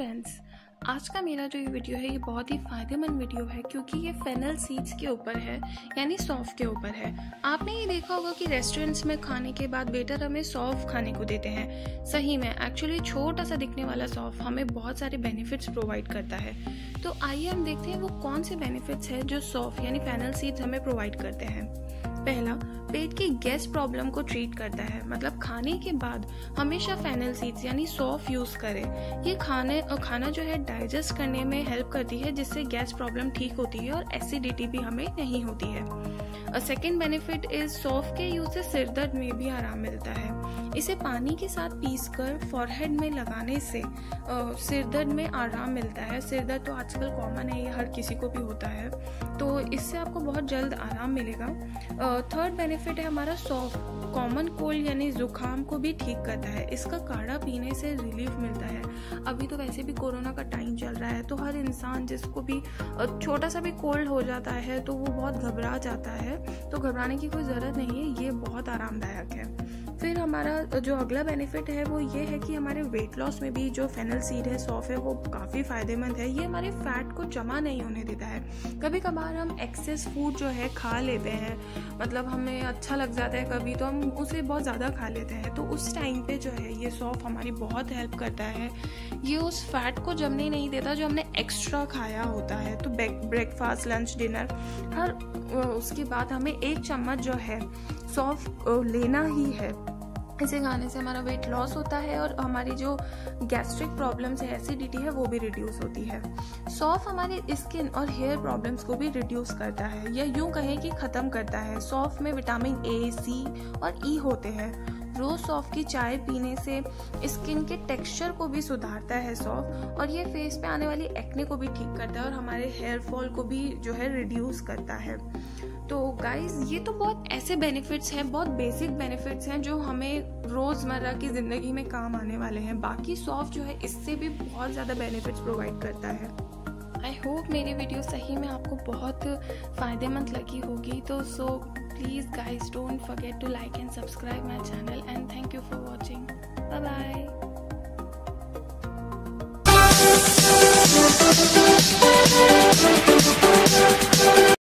आज का मेरा जो ये वीडियो है, ये बहुत ही फ़ायदेमंद वीडियो है क्योंकि ये फेनल सीड्स के ऊपर है, यानी सौफ के ऊपर है। आपने ये देखा होगा कि रेस्टोरेंट्स में खाने के बाद बेटर हमें सौफ खाने को देते हैं। सही में एक्चुअली छोटा सा दिखने वाला सौफ हमें बहुत सारे बेनिफिट्स प्रोवाइड करता है। तो आइए हम देखते हैं वो कौन से बेनिफिट्स है जो सौफ, यानी फेनल सीड्स हमें प्रोवाइड करते हैं। पहला, पेट की गैस प्रॉब्लम को ट्रीट करता है। मतलब खाने के बाद हमेशा फेनल सीड्स यानी सॉफ यूज़ करें। ये खाने खाना जो है डाइजेस्ट करने में हेल्प करती है, जिससे गैस प्रॉब्लम ठीक होती है और एसिडिटी भी हमें नहीं होती है। सेकेंड बेनिफिट इज़ सॉफ के यूज़ से सिर दर्द में भी आराम मिलता है। इसे पानी के साथ पीस कर फॉरहेड में लगाने से सिर दर्द में आराम मिलता है। सिर दर्द तो आजकल कॉमन है, ये हर किसी को भी होता है। तो इससे आपको बहुत जल्द आराम मिलेगा। थर्ड बेनिफिट है हमारा सॉफ्ट कॉमन कोल्ड यानी जुकाम को भी ठीक करता है। इसका काढ़ा पीने से रिलीफ मिलता है। अभी तो वैसे भी कोरोना का टाइम चल रहा है तो हर इंसान जिसको भी छोटा सा भी कोल्ड हो जाता है तो वो बहुत घबरा जाता है। तो घबराने की कोई ज़रूरत नहीं है, ये बहुत आरामदायक है। हमारा जो अगला बेनिफिट है वो ये है कि हमारे वेट लॉस में भी जो फेनल सीड है, सॉफ है, वो काफ़ी फ़ायदेमंद है। ये हमारे फैट को जमा नहीं होने देता है। कभी कभार हम एक्सेस फ़ूड जो है खा लेते हैं मतलब हमें अच्छा लग जाता है कभी तो हम उसे बहुत ज़्यादा खा लेते हैं। तो उस टाइम पे जो है ये सॉफ हमारी बहुत हेल्प करता है। ये उस फैट को जमने नहीं देता जो हमने एक्स्ट्रा खाया होता है। तो ब्रेकफास्ट लंच डिनर हर उसके बाद हमें एक चम्मच जो है सॉफ लेना ही है। इसे खाने से हमारा वेट लॉस होता है और हमारी जो गैस्ट्रिक प्रॉब्लम्स है एसिडिटी है, वो भी रिड्यूस होती है। सौफ हमारी स्किन और हेयर प्रॉब्लम्स को भी रिड्यूस करता है। या यूँ कहें कि ख़त्म करता है। सौफ में विटामिन ए सी और ई e होते हैं। रोज सौफ की चाय पीने से स्किन के टेक्सचर को भी सुधारता है सौफ, और ये फेस पे आने वाली एक्ने को भी ठीक करता है और हमारे हेयर फॉल को भी जो है रिड्यूस करता है। तो गाइज़ ये तो बहुत ऐसे बेनिफिट्स हैं, बहुत बेसिक बेनिफिट्स हैं जो हमें रोज़मर्रा की ज़िंदगी में काम आने वाले हैं। बाकी सॉफ्ट जो है, इससे भी बहुत ज़्यादा बेनिफिट्स प्रोवाइड करता है। आई होप मेरी वीडियो सही में आपको बहुत फ़ायदेमंद लगी होगी। तो सो please guys don't forget to like and subscribe my channel and thank you for watching. Bye bye